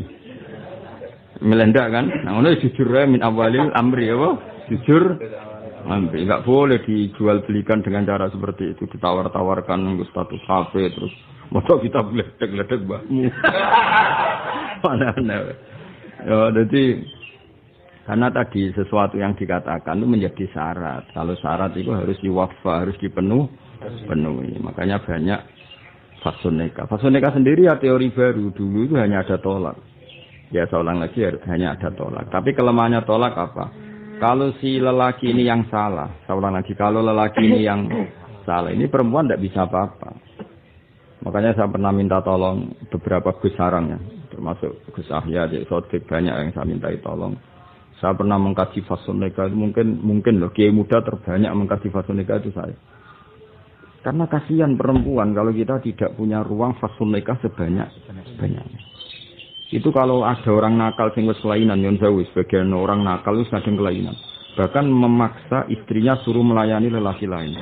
Milih ndak kan? Nah ngono jujur min awalil amri apa? Jujur Amri enggak boleh dijual belikan dengan cara seperti itu ditawar-tawarkan untuk status HP terus Masa kita ledek-ledek mbahmu. Mana-mana. Ya, jadi karena tadi sesuatu yang dikatakan itu menjadi syarat. Kalau syarat itu harus diwafa, harus dipenuh, penuhi. Makanya banyak. Fasun nikah sendiri ya teori baru. Dulu itu hanya ada tolak. Ya seorang lagi hanya ada tolak. Tapi kelemahannya tolak apa? Kalau si lelaki ini yang salah, seorang lagi kalau lelaki ini yang salah, ini perempuan tidak bisa apa-apa. Makanya saya pernah minta tolong beberapa Gus Sarang ya, termasuk Gus Ahya, di Sotik banyak yang saya minta tolong. Saya pernah mengkaji fasun nikah itu mungkin mungkin loh kiai muda terbanyak mengkaji fasun nikah itu saya. Karena kasihan perempuan kalau kita tidak punya ruang fasun nikah sebanyak banyaknya. Itu kalau ada orang nakal sing wis kelainan yon jauh sebagian orang nakal itu kadang kelainan. Bahkan memaksa istrinya suruh melayani lelaki lain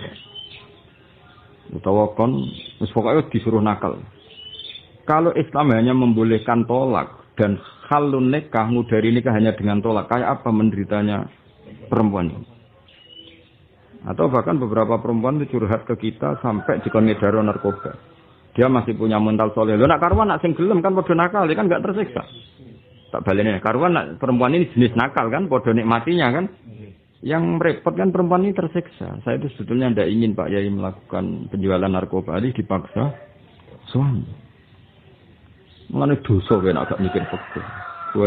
utawa kon wis pokoke disuruh nakal. Kalau Islam hanya membolehkan tolak dan halun nikah ngudari nikah hanya dengan tolak, kayak apa menderitanya perempuan? Atau bahkan beberapa perempuan itu curhat ke kita sampai di ngedaro narkoba. Dia masih punya mental soleh. Lo nak karuan nak sing kan podo nakal, dia kan nggak tersiksa. Tak balik karuan nak perempuan ini jenis nakal kan, podo nikmatinya kan. Yang repot kan perempuan ini tersiksa. Saya itu sebetulnya tidak ingin Pak Yai melakukan penjualan narkoba ini dipaksa suami. Mengenai dosa kan agak mikir fakir.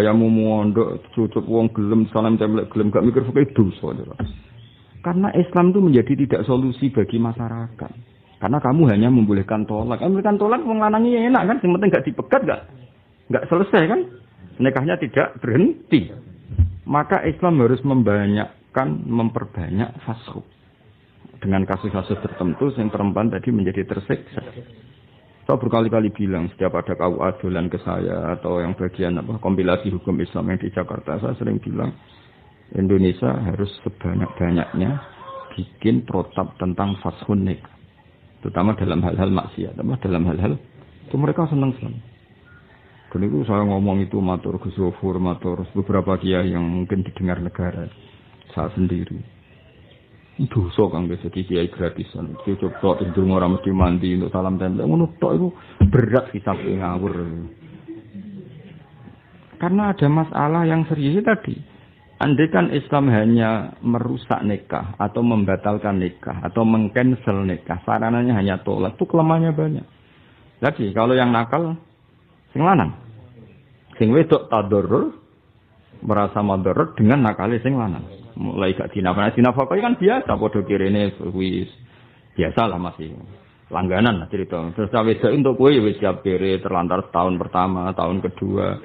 yang mau mondok cucup uang gelem salam templek gelem gak mikir fakir dosa. Karena Islam itu menjadi tidak solusi bagi masyarakat. Karena kamu hanya membolehkan tolak. Membolehkan tolak, wong enak kan, yang penting gak dipegat gak, gak selesai kan. Nikahnya tidak berhenti. Maka Islam harus membanyak akan memperbanyak fasku dengan kasus-kasus tertentu yang perempuan tadi menjadi tersiksa. Saya berkali-kali bilang setiap ada kau adulan ke saya atau yang bagian apa kompilasi hukum Islam yang di Jakarta saya sering bilang Indonesia harus sebanyak-banyaknya bikin protap tentang fashun nikah terutama dalam hal-hal maksiat, apa dalam hal-hal itu mereka senang sekali. Dan itu saya ngomong itu matur Gus matur beberapa kiai yang mungkin didengar negara saya sendiri. Dosa kang bisa kiai gratisan. Cukup tok tidur ora mesti mandi untuk salam tempel. Ngono itu berat hisab ngawur. Karena ada masalah yang serius tadi. Andai kan Islam hanya merusak nikah atau membatalkan nikah atau mengcancel nikah, sarananya hanya tolak, itu kelemahannya banyak. Jadi kalau yang nakal, sing lanang, sing wedok tadorur, merasa madorot dengan nakal sing lanang. Mulai gak dinafkah dinafkah kan biasa padha kirene wis biasa lah masih langganan lah cerita. Terus wis untuk kue wis siap kiri terlantar tahun pertama tahun kedua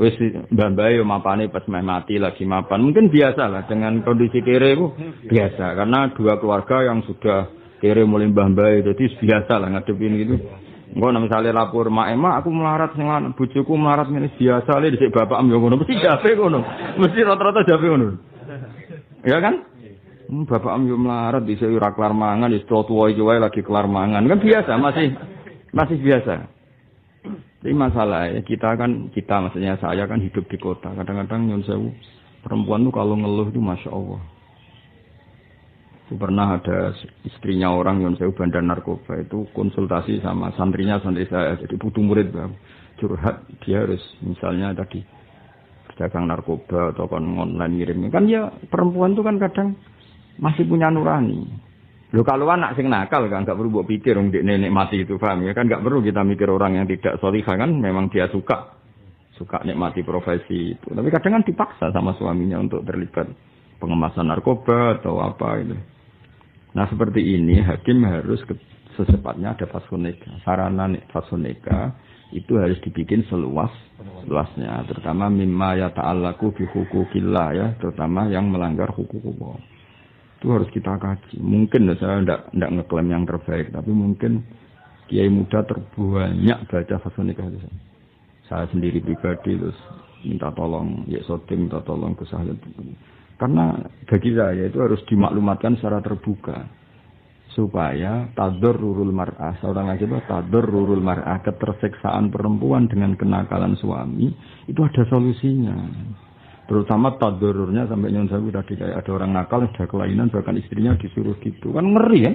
wis yo mapane pas meh mati lagi mapan mungkin biasa lah dengan kondisi kiri itu biasa karena dua keluarga yang sudah kiri mulai mbah mbak jadi biasa lah ngadepin gitu Engko misalnya lapor mak emak aku melarat sing lanang bojoku melarat ngene biasa le dhisik bapak am yo ngono mesti jape ngono. Mesti rata-rata jape ngono. Ya kan? Hmm, bapak am yo melarat bisa ora kelar mangan, wis wae lagi kelar mangan. Kan biasa, masih masih biasa. Tapi masalah ya kita kan kita maksudnya saya kan hidup di kota. Kadang-kadang nyon sewu perempuan tuh kalau ngeluh itu masya Allah. Itu pernah ada istrinya orang yang saya bandar narkoba itu konsultasi sama santrinya santri saya jadi butuh murid bang. curhat dia harus misalnya tadi dagang narkoba atau kan online ngirim kan ya perempuan itu kan kadang masih punya nurani Lo kalau anak sing nakal kan nggak perlu buat pikir untuk nenek mati itu paham ya? Kan nggak perlu kita mikir orang yang tidak solihah kan? Memang dia suka. Suka nikmati profesi itu. Tapi kadang kan dipaksa sama suaminya untuk terlibat pengemasan narkoba atau apa itu. Nah seperti ini hakim harus secepatnya ada fasuneka sarana fasuneka itu harus dibikin seluas luasnya terutama mimma ya ta'allaku bi hukukillah ya. Terutama yang melanggar hukum Allah itu harus kita kaji. Mungkin saya tidak tidak ngeklaim yang terbaik, tapi mungkin kiai muda terbanyak baca fasal nikah itu. Saya sendiri pribadi terus minta tolong ya sotim minta tolong ke saya. Karena bagi saya itu harus dimaklumatkan secara terbuka supaya tadur rurul mar'ah seorang lagi itu tadur rurul mar'ah keterseksaan perempuan dengan kenakalan suami itu ada solusinya Terutama tadururnya sampai nyon saya tadi kayak ada orang nakal sudah kelainan bahkan istrinya disuruh gitu kan ngeri ya.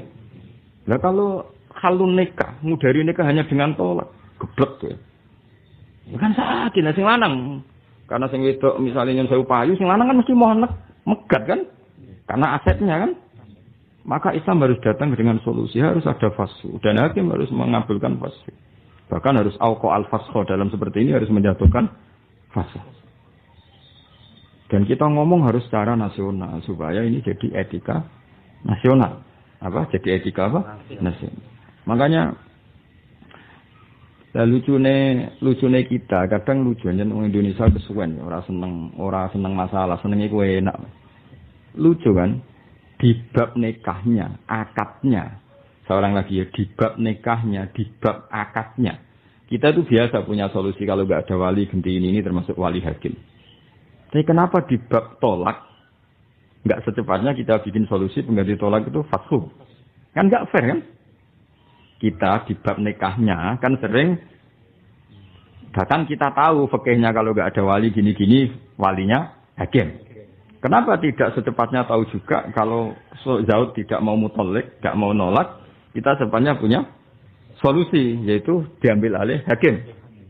Nah kalau halun nikah, mudari nikah hanya dengan tolak, geblek ya. ya kan sakit lah sing lanang. Karena sing wedok misalnya nyon saya payu, sing lanang kan mesti mohon megat kan? Karena asetnya kan. Maka Islam harus datang dengan solusi, harus ada fasu. Dan hakim harus mengabulkan fasu. Bahkan harus auko al fasho dalam seperti ini harus menjatuhkan fasu. Dan kita ngomong harus secara nasional supaya ini jadi etika nasional. Apa? Jadi etika apa? Nasional. Makanya Lah lucune lucune kita kadang lucunya orang Indonesia kesuwen ora seneng ora seneng masalah senengnya kue enak lucu kan di bab nikahnya akadnya seorang lagi ya di bab nikahnya di bab akadnya kita tuh biasa punya solusi kalau nggak ada wali ganti ini ini termasuk wali hakim tapi kenapa di bab tolak nggak secepatnya kita bikin solusi pengganti tolak itu fashu? Kan nggak fair kan? Kita di bab nikahnya kan sering bahkan kita tahu fakihnya kalau nggak ada wali gini-gini walinya hakim. Kenapa tidak secepatnya tahu juga kalau Zaud tidak mau mutolik, tidak mau nolak, kita secepatnya punya solusi yaitu diambil alih hakim.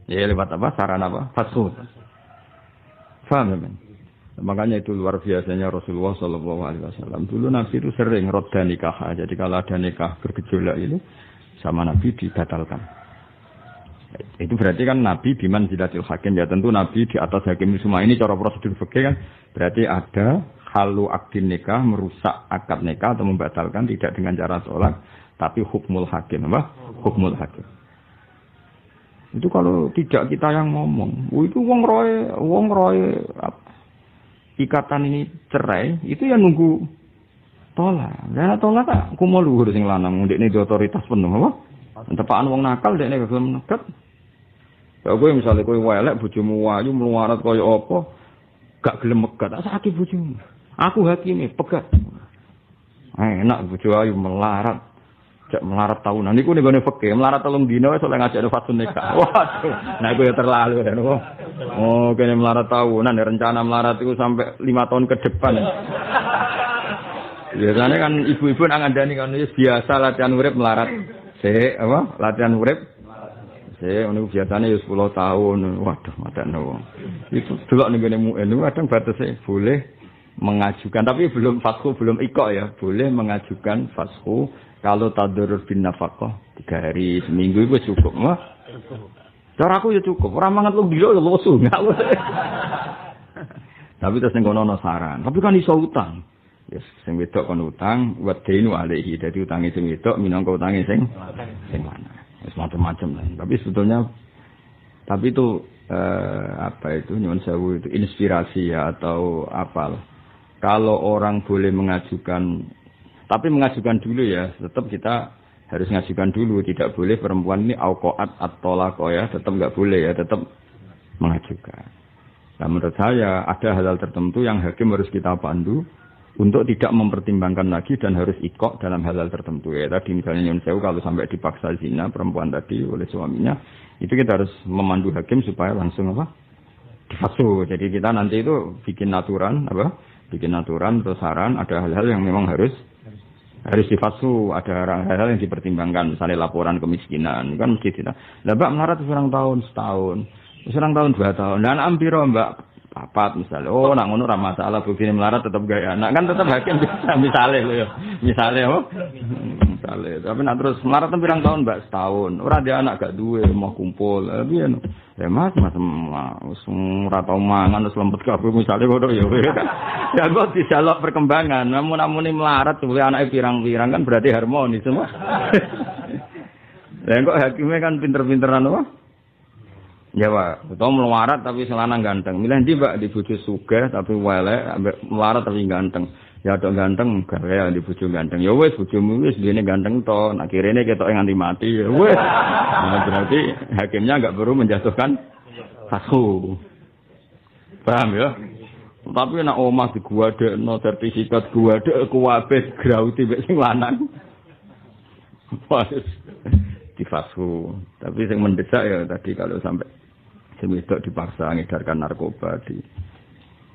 Ya lewat apa? Saran apa? Fasud. Faham ya, Makanya itu luar biasanya Rasulullah Shallallahu Alaihi Wasallam. Dulu Nabi itu sering roda nikah. Jadi kalau ada nikah bergejolak itu sama Nabi dibatalkan. Itu berarti kan Nabi biman jidatil hakim. Ya tentu Nabi di atas hakim. Semua ini cara prosedur fikih kan. Berarti ada halu akdin nikah merusak akad nikah atau membatalkan tidak dengan cara tolak tapi hukmul hakim. Apa? Hukmul hakim itu kalau tidak kita yang ngomong, itu wong roy, wong roy ikatan ini cerai, itu ya nunggu tolak. Dan tolak tak kumo luhur sing lanang, ini di otoritas penuh apa? Tepaan wong nakal ini gak gelem nekat. Ya gue misalnya gue welek bojomu wayu meluarat kaya apa, gak gelem megat, tak sakit bojomu. Aku hakimi pegat. Enak bojo ayu melarat. Cek melarat tahunan niku ning gone fikih, melarat telung wis oleh ngajak fatun nikah. Waduh, nah iku ya terlalu ya. Oh, kene melarat tahunan ya rencana melarat itu sampai lima tahun ke depan. Biasanya kan ibu-ibu nang ngandani kan biasa latihan urip melarat. Se apa? Latihan urip Se ono biasanya ya 10 tahun. Waduh, madakno wong. Itu delok ning gone mu'en kadang batasnya boleh mengajukan tapi belum fasku belum iko ya boleh mengajukan fasku kalau tadurur bin nafkah tiga hari seminggu itu cukup mah. Cara aku ya cukup. Orang mangan lu dilo ya losu. Tapi terus ning kono saran. Tapi kan iso utang. Yes, sing wedok kon utang, buat dinu alihi. Jadi utangnya sing wedok minangka utangnya sing sing mana. Wis macam-macam lah. Tapi sebetulnya tapi itu eh, apa itu nyuwun sewu itu inspirasi ya atau apa Kalau orang boleh mengajukan tapi mengajukan dulu ya, tetap kita harus mengajukan dulu. Tidak boleh perempuan ini aukoat atau lako ya, tetap nggak boleh ya, tetap mengajukan. Nah menurut saya ada hal-hal tertentu yang hakim harus kita pandu. untuk tidak mempertimbangkan lagi dan harus ikok dalam hal-hal tertentu ya tadi misalnya Nyun Sewu kalau sampai dipaksa zina perempuan tadi oleh suaminya itu kita harus memandu hakim supaya langsung apa difasu jadi kita nanti itu bikin aturan apa bikin aturan atau saran ada hal-hal yang memang harus harus difasu ada hal-hal yang dipertimbangkan misalnya laporan kemiskinan kan mesti tidak lah mbak melarat seorang tahun setahun seorang tahun dua tahun. Dan ampiro mbak? Papat misalnya. Oh nak ngono ora masalah bukti melarat tetap gaya anak. Kan tetap hakim bisa misalnya lo ya. Misalnya oh. Misalnya. Tapi nak terus melarat kan tahun mbak setahun. Ora dia anak gak duwe mau kumpul. Tapi ya mas. Mas wis ora tau mangan terus lempet kabeh misalnya bodoh ya. Ya kok dijaluk perkembangan. Namun namun ini melarat tuh anak pirang-pirang kan berarti harmonis semua ya kok hakimnya kan pinter-pinteran apa? Ya Pak, atau melarat tapi selanang ganteng. Milih di Pak? Di bojo sugih tapi welek, melarat tapi ganteng. Ya ada ganteng, gaya di bojo ganteng. Ya wes bojomu wis dene ganteng to, nak kirene ketok nganti mati. Ya wes. Nah, berarti hakimnya enggak perlu menjatuhkan fasu. Paham ya? Tapi nak omah di gua ada no sertifikat gua ada kuwabe grauti mek sing lanang. Di fasu. Tapi yang mendesak ya tadi kalau sampai sing dipaksa ngedarkan narkoba di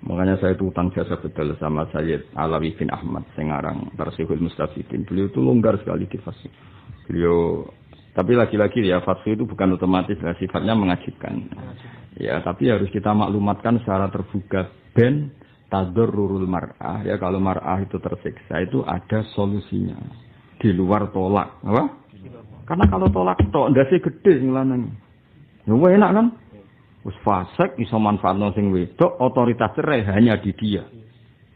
Makanya saya itu utang jasa betul sama Sayyid Alawi bin Ahmad Sengarang Tarsihul Mustafidin. Beliau itu longgar sekali di fasi. Beliau tapi lagi-lagi ya fasi itu bukan otomatis lah sifatnya mengajibkan. Ya, tapi harus kita maklumatkan secara terbuka ben rurul mar'ah. Ya kalau mar'ah itu tersiksa itu ada solusinya. Di luar tolak. Apa? Karena kalau tolak tok ndase gede sing lanang. Ya enak kan Wis fasik iso manfaatno sing wedok, otoritas cerai hanya di dia.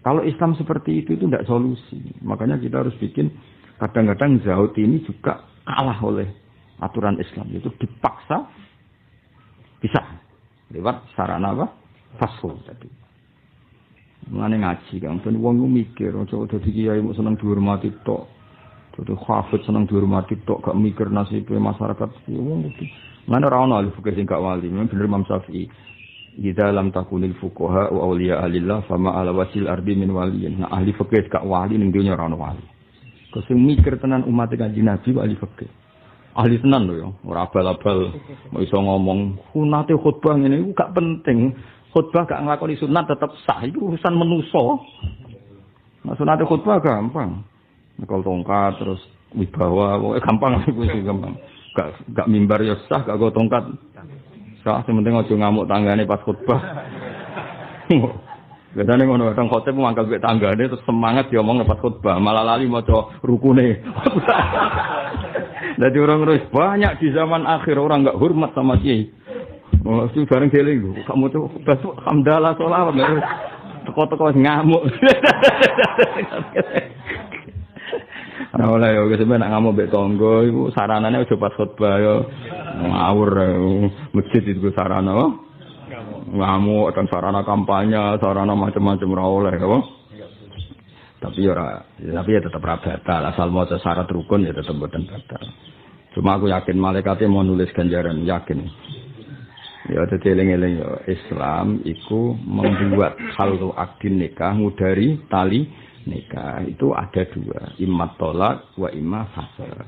Kalau Islam seperti itu itu tidak solusi. Makanya kita harus bikin kadang-kadang zaut ini juga kalah oleh aturan Islam itu dipaksa bisa lewat sarana apa? Fasfo tadi. Mengenai ngaji kan, dan uang mikir, coba jadi kiai mau senang dihormati tok, jadi hafid senang dihormati tok, gak mikir nasib masyarakat, gitu. Mana ora ono fikih sing gak wali, memang bener Imam Syafi'i. Kita lam takunil fuqaha wa awliya alillah fama ala wasil ardi min waliyin. Nah ahli fikih gak wali ning dunya ora wali. Kau mikir tenan umat kanjeng Nabi ahli fikih. Ahli tenan lho ya, ora abal-abal mau iso ngomong sunate khutbah ngene iku gak penting. Khutbah gak nglakoni sunat tetap sah itu urusan menuso. Nah, sunate khutbah gampang. Kalau tongkat terus wibawa, gampang itu gampang gak gak mimbar ya sah, gak go tongkat. Sah, sementing aja ngamuk tanggane pas khutbah. Biasanya ngono kadang khotib mangkal mbek tanggane terus semangat diomong pas khutbah, malah lali maca rukune. Jadi orang terus banyak di zaman akhir orang nggak hormat sama kiai. Oh, itu bareng keling, kamu tuh besok hamdalah sholawat, teko-teko ngamuk. Ora oleh yo wis nak ngamuk mbek tangga iku saranane aja pas khotbah yo ngawur masjid itu sarana ngamuk dan sarana kampanye sarana macam-macam ora oleh apa? Tapi ora tapi ya tetap batal asal mau syarat rukun ya tetap boten batal. Cuma aku yakin malaikatnya mau nulis ganjaran yakin. Ya jadi eling-eling ya Islam iku membuat hal akdin nikah ngudari tali nikah itu ada dua, immat tolak wa imma fasal.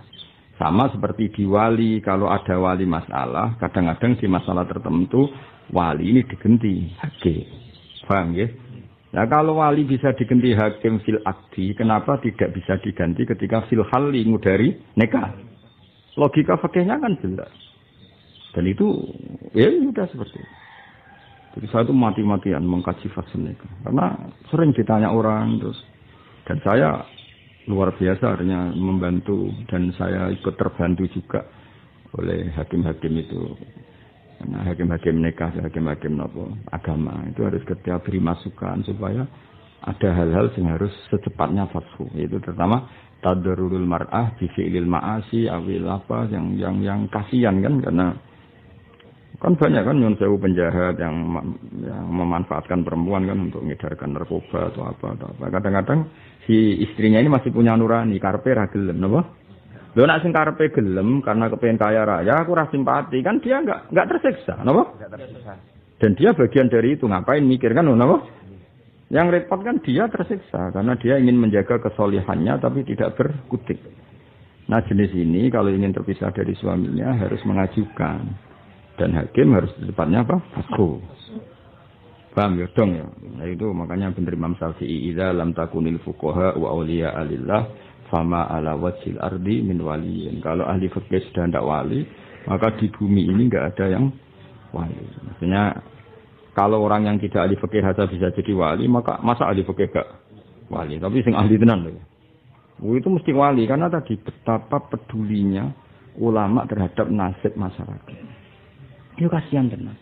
Sama seperti di wali, kalau ada wali masalah, kadang-kadang di masalah tertentu wali ini digenti hakim. Paham ya? Nah kalau wali bisa diganti hakim fil akdi, kenapa tidak bisa diganti ketika fil hali ngudari nikah? Logika fakihnya kan jelas. Dan itu ya sudah seperti itu. Jadi saya itu mati-matian mengkaji fase nikah. Karena sering ditanya orang terus dan saya luar biasa artinya membantu dan saya ikut terbantu juga oleh hakim-hakim itu. Karena hakim-hakim nikah, hakim-hakim nopo agama itu harus ketika beri masukan supaya ada hal-hal yang harus secepatnya fatwa. Itu terutama tadarurul mar'ah bi fi'lil ma'asi awil apa yang yang yang kasihan kan karena Kan banyak kan nyun sewu penjahat yang yang memanfaatkan perempuan kan untuk mengedarkan narkoba atau apa atau apa. Kadang-kadang si istrinya ini masih punya nurani, karpe ra gelem, napa? Lho nak sing karpe gelem karena kepengen kaya raya, aku rasa simpati kan dia enggak enggak tersiksa, napa? Dan dia bagian dari itu ngapain mikir kan napa? Yang repot kan dia tersiksa karena dia ingin menjaga kesolihannya tapi tidak berkutik. Nah jenis ini kalau ingin terpisah dari suaminya harus mengajukan dan hakim harus tepatnya apa? Aku. Paham ya dong ya. Nah itu makanya benar Imam Syafi'i idza lam takunil fuqaha wa auliya alillah fama ala wajhil ardi min waliyin. Kalau ahli fikih sudah tidak wali, maka di bumi ini enggak ada yang wali. Maksudnya kalau orang yang tidak ahli fikih saja bisa jadi wali, maka masa ahli fikih gak wali? Tapi sing ahli tenan loh. Oh, itu mesti wali karena tadi betapa pedulinya ulama terhadap nasib masyarakat. Itu kasihan tenan.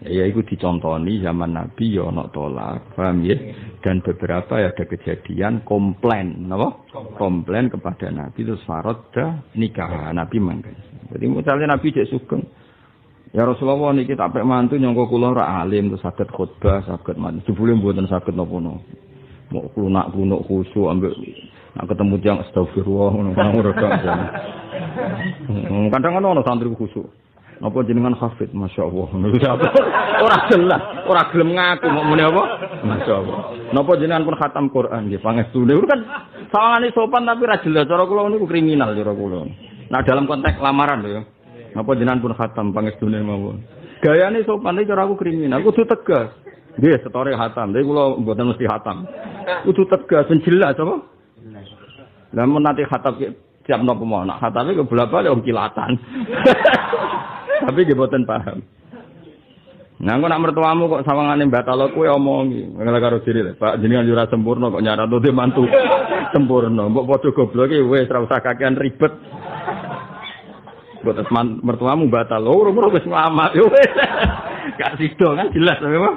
Ya, itu dicontoni zaman Nabi ya ono tolak, paham ya? Dan beberapa ya ada kejadian komplain, apa? Komplain kepada Nabi terus farada nikah Nabi mangga. Jadi misalnya Nabi cek sugeng, Ya Rasulullah niki tak pek mantu nyangka kula ora alim terus saged khutbah, saged mantu. Jebule mboten saged napa-napa. Mau klunak-klunuk khusyuk ambek nak ketemu tiyang astagfirullah ngono kan ora hmm, Kadang ono santri khusyuk. Napa jenengan hafid? Masya Allah. Ora jelas Ora gelem ngaku Mau muni apa? Masya Allah. Napa jenengan pun khatam Quran Nggih pangestune. Kan sawangane sopan tapi ra jelas. Cara kula niku kriminal cara kula. Nah dalam konteks lamaran ya. Napa jenengan pun khatam pangestune mawon. Gayane sopan iki cara aku kriminal, kudu tegas. Nggih, setore khatam, tapi kula mboten mesti khatam. Kudu tegas jelas apa? Lah nanti khatam siap napa mau, nak khatame ke bola-bali om kilatan. Tapi nggih mboten paham. Nah, aku nak mertuamu kok sawangane batalo kowe omongi. Ngene karo diri, Pak jenengan ora sempurna kok nyarat tuh mantu. sempurna. Mbok padha goblok wis ora usah kakean ribet. Buat mertuamu batal. Oh, umur wis ngamat yo wis. Gak sido kan jelas memang.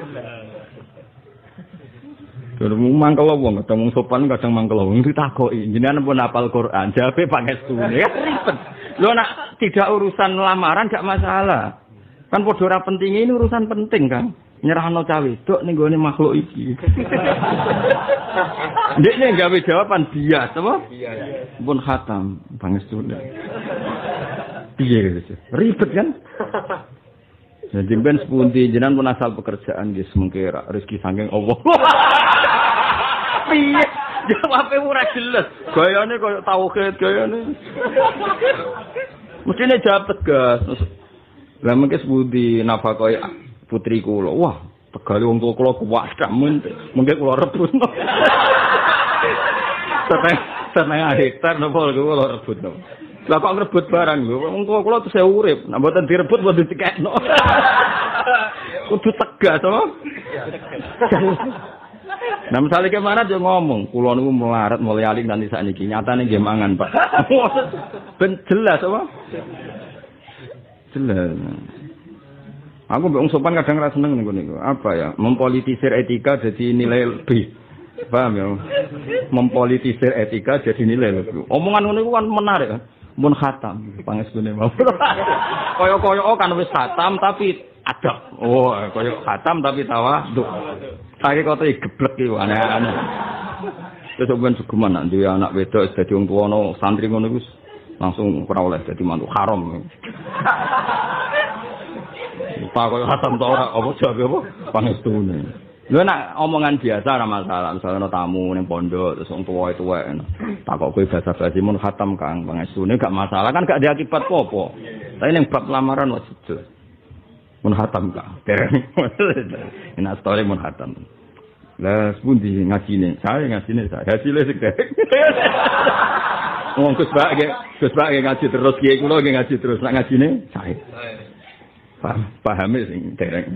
Terus mangkel wong, kadang sopan, kadang mangkel wong ditakoki. Jenengan pun hafal Quran, jawabe stune. Ya ribet. Lo nak tidak urusan lamaran gak masalah. Kan padha ora penting ini urusan penting kan. Nyerahno cawe wedok ning gone makhluk iki. Ndekne gawe jawaban bias apa? Bias. Pun khatam pangestune. piye gitu. Ribet kan? Jadi ben sepunti jenengan pun asal pekerjaan nggih semengke rezeki saking Allah. Piye? Jawabe ora jelas. Gayane koyo tauhid gayane. Mestine jawab tegas. Lah mengke sepunti nafakoi putri kula. Wah, tegale wong tuwa kula kuwat mengke kula rebut. Setengah setengah hektar napa kula rebut. Lah kok ngrebut barang. Wong kula tuh saya urip. Nek mboten direbut mboten dikekno. Kudu tegas to. Nah misalnya ke mana dia ngomong, kulo niku melarat mulai aling nanti saat ini nyata nih mangan pak. ben jelas apa? Jelas. Aku bingung sopan kadang rasa seneng nih Apa ya? Mempolitisir etika jadi nilai lebih. Paham ya? Mempolitisir etika jadi nilai lebih. Omongan ini kan menarik kan? mun khatam pangestune mau kaya-kaya oh kan wis khatam tapi adab oh kaya khatam tapi tawadhu saiki kok geblek iki aneh-aneh. Terus sampean sugeman nak duwe anak wedok dadi wong tuwa santri ngono iku langsung ora oleh dadi mantu haram. Pak kaya khatam ta ora? Apa jawab apa? Pangestune Lu nak omongan biasa ora masalah, misalnya ana tamu ning pondok terus wong tuwa itu wae. Tak kok kowe basa-basi mun khatam Kang, pangestune gak masalah kan gak ada akibat apa-apa. Tapi ning bab lamaran wis jelas. Mun khatam Kang. Dereng. Ina story mun khatam. Lah sepundi ngajine? Saya ngajine saya. Hasile sik dereng. Wong Gus Bak Gus Bak ngaji terus kiye kula ngaji terus nak ngajine saya. Paham, pahami sing dereng.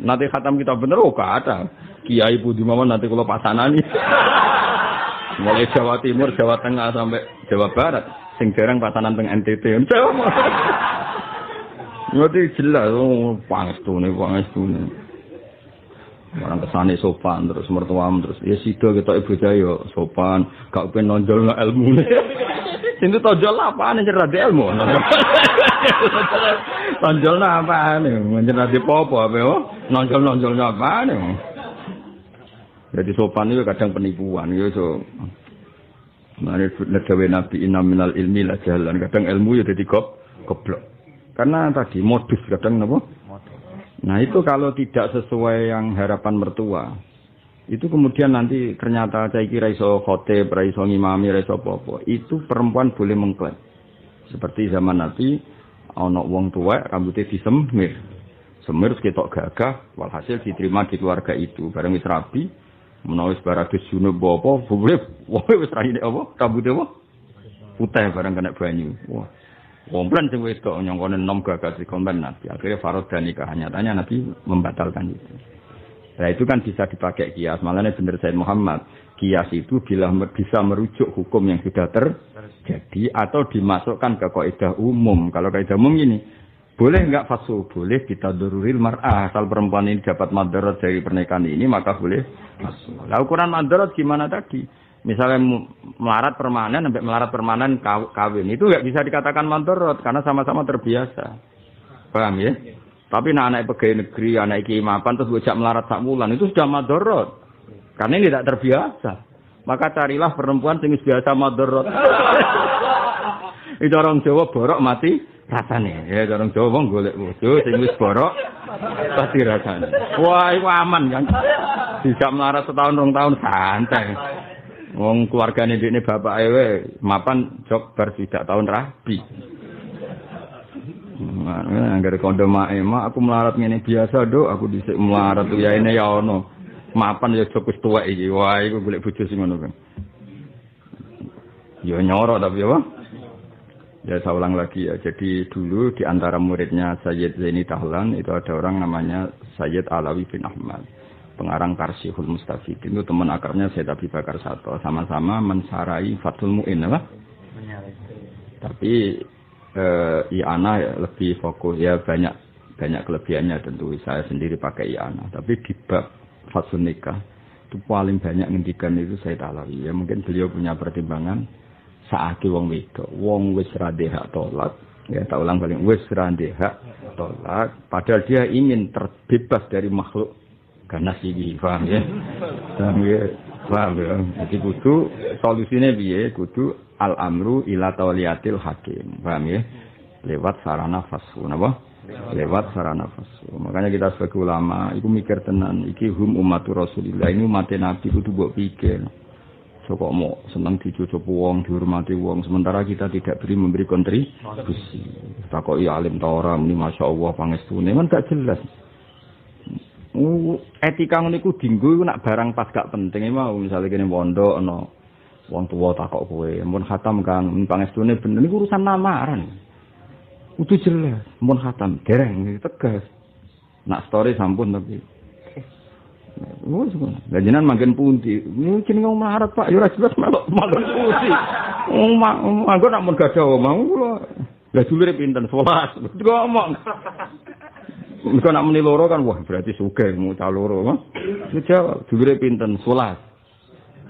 nanti khatam kita bener oh gak ada kiai budi mama nanti kalau pasanani mulai Jawa Timur Jawa Tengah sampai Jawa Barat sing jarang pasanan teng NTT Jawa Ngerti jelas, oh, pangestu nih, pangestu nih. Orang kesane sopan terus mertuam terus ya sido kita ibu jaya sopan gak pengen nonjol ilmu nih. Sini tonjol apa nih cerdas ilmu? Tonjol apa nih? Mencerdas di popo apa yo? Nonjol nonjol apa nih? Jadi sopan itu kadang penipuan gitu. So. Mari negawe nabi inam minal ilmi lah jalan. Kadang ilmu ya jadi goblok. Karena tadi modus kadang napa? Nah itu kalau tidak sesuai yang harapan mertua, itu kemudian nanti ternyata saya kira iso khotib, iso ngimami, iso apa itu perempuan boleh mengklaim. Seperti zaman Nabi, ana wong tua rambutnya disemir. Semir ketok gagah, walhasil diterima di keluarga itu. Bareng wis rabi, menawa wis baratus junub apa, boleh, wah wis raine apa, rambutnya apa? Putih bareng kena banyu. Wah, Komplen sing kok nyongkone nom gagal di komplen Nabi. Akhirnya Farod dan nikah nyatanya Nabi membatalkan itu. Nah itu kan bisa dipakai kias. Malahnya benar Said Muhammad. Kias itu bila bisa merujuk hukum yang sudah terjadi atau dimasukkan ke kaidah umum. Kalau kaidah umum ini boleh enggak fasu? Boleh kita dururil mar'ah. Asal perempuan ini dapat madarat dari pernikahan ini maka boleh. Lah ukuran madarat gimana tadi? Misalnya melarat permanen sampai melarat permanen kawin. Itu nggak bisa dikatakan mandorot karena sama-sama terbiasa. Paham ya? Tapi nah anak pegawai negeri anak kimapan terus bocah melarat sak bulan itu sudah mandorot karena ini tidak terbiasa. Maka carilah perempuan yang biasa mandorot itu orang Jawa borok mati rasanya ya orang Jawa bang golek bojo sing wis borok pasti rasanya wah itu aman kan? Bisa melarat setahun rong tahun santai Wong keluargane ini bapak ewe mapan jok bar tidak tahun rabi. Angger kondo mae aku melarat ngene biasa do aku dhisik melarat ya ini ya ono. Mapan ya jok wis tuwek iki. Wah iku golek bojo sing ngono kan. Ya nyoro tapi apa? Ya saya ulang lagi ya. Jadi dulu di antara muridnya Sayyid Zaini Tahlan itu ada orang namanya Sayyid Alawi bin Ahmad pengarang Karsihul Mustafid itu teman akarnya saya tapi Bakar Sato. Sama-sama mensarai Fathul Mu'in apa? Tapi eh, Iana lebih fokus. Ya banyak banyak kelebihannya. Tentu saya sendiri pakai Iana tapi di bab Fathul Nikah itu paling banyak ngendikan itu saya talawi ya mungkin beliau punya pertimbangan saat wong wedok wong wis radehak tolak. Ya tak ulang balik wis radehak tolak. Padahal dia ingin terbebas dari makhluk karena sih paham ya? Paham ya? Paham ya? Jadi kudu solusinya biye kudu al amru ila tauliyatil hakim paham ya? Lewat sarana fasu napa? Lewat sarana fasu makanya kita sebagai ulama itu mikir tenan iki hum umatur rasulillah. Ini umat nabi kudu buat pikir. So kok mau senang dicucup wong dihormati wong sementara kita tidak beri memberi kontribusi. Tak kok alim ta ora ini masya Allah pangestune. Kan gak jelas etika ngono iku dinggo iku nak barang pas gak penting mau misalnya kene pondok ana wong tuwa takok kowe mun khatam Kang pangestune bener niku urusan lamaran kudu jelas mun khatam dereng tegas nak story sampun tapi Wes. Lah jenengan manggen pundi? Niku jeneng wong melarat Pak, ya ora jelas melok manggen pundi. Wong manggon nak mun gadah omong kula. Lah dulure pinten 11. Kok omong. Mereka nak meni loro kan, wah berarti suge mau cah loro. Itu jawab, dulure pinten, sebelas.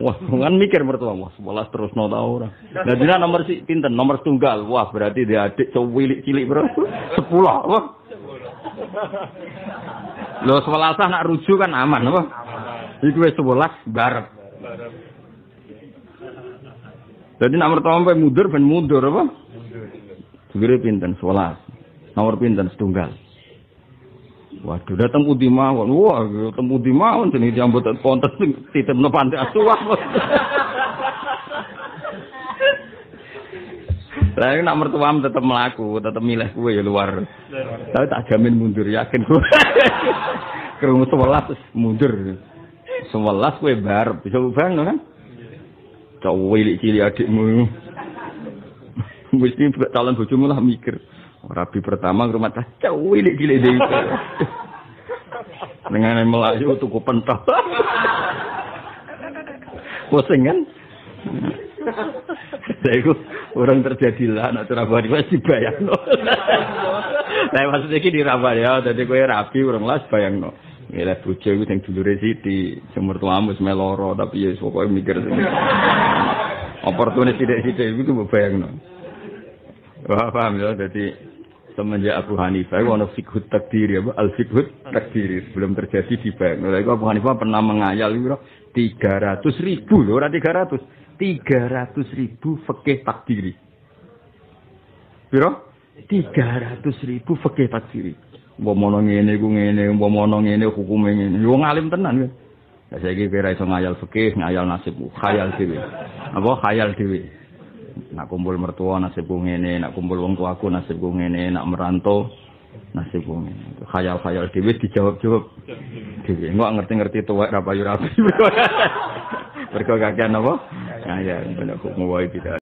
Wah, kan mikir mertua, wah sebelas terus no tau orang. Nah, dina nomor si pinten, nomor tunggal. Wah, berarti dia adik cowilik cilik bro. Sepuluh, wah. Lo sebelasah nak rujuk kan aman. Iku wis sebelas barep. Jadi nomor sampai mundur ben mundur apa? Dulure pinten, sebelas. Nomor pinten setunggal. Waduh, datang putih mawon. Wah, datang putih mawon jenis jambut kontes titip no pantai asuhan. Lah nak mertuam tetap melaku, tetap milih kue ya luar. Tapi tak jamin mundur, yakin kue. Kerungu sebelas mundur. Sebelas kue bar, bisa bang kan? Cok wilik cili adikmu. Mesti calon bojomu lah mikir. Rabi pertama ke rumah wilik gile deh. Dengan Melayu tuku pentol. Pusing kan? Saya itu orang terjadi lah, anak Surabaya masih bayang no. Nah maksudnya ini di Surabaya, jadi gue rapi orang las bayang no. Gila bujo itu yang dulu resiti, sumur tuamu semeloro, tapi ya pokoknya mikir sih. Oportunis tidak-tidak itu bayang no. Wah paham ya, jadi semenjak Abu Hanifah itu ada fikhut takdir ya, al fikhut takdir sebelum terjadi di bank. Lalu Abu Hanifah pernah mengayal itu tiga ratus ribu loh, orang tiga ratus, tiga ratus ribu fakih takdiri. Biro? 300 ribu fakih takfiri. Umpama ngene iku ngene, umpama ngene hukume ngene. Yo ngalim tenan. Ya saiki kira iso ngayal fikih, ngayal nasib, khayal dhewe. Apa khayal dhewe. Nak kumpul mertua nasibku ngene, nak kumpul wong tuaku nasibku ngene, nak merantau nasibku ngene. Khayal-khayal dhewe dijawab-jawab dhewe. Engko ngerti-ngerti tuwek ra payu rapi. Mergo kakean apa? Ngayal bener hukum wae tidak.